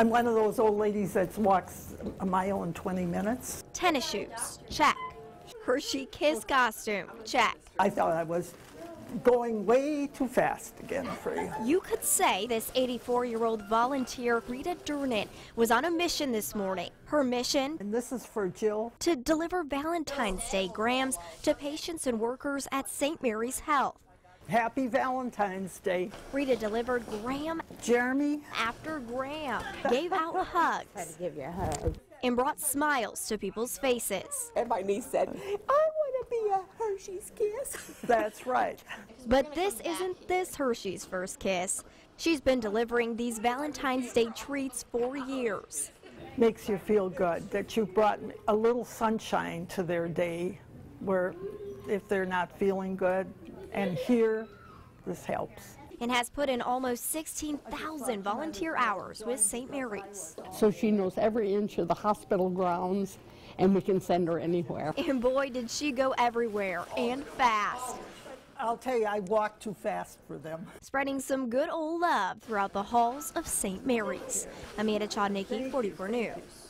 I'm one of those old ladies that walks a mile in 20 minutes. Tennis shoes, check. Hershey Kiss costume, check. I thought I was going way too fast again for you. You could say this 84 year old volunteer, Rita Durnan, was on a mission this morning. Her mission? And this is for Jill. To deliver Valentine's Day grams to patients and workers at St. Mary's Health. Happy Valentine's Day. Rita delivered gram. Jeremy. after gram. gave out hugs, give you a hug. and brought smiles to people's faces. And my niece said, I want to be a Hershey's Kiss. That's right. But this isn't this Hershey's first kiss. She's been delivering these Valentine's Day treats for years. Makes you feel good that you brought a little sunshine to their day where if they're not feeling good. And here, this helps. and has put in almost 16,000 volunteer hours with St. Mary's. so she knows every inch of the hospital grounds and we can send her anywhere. And boy, did she go everywhere and fast, I'll tell you, I walk too fast for them. spreading some good old love throughout the halls of St. Mary's. Amanda Chodnicki, 44 News.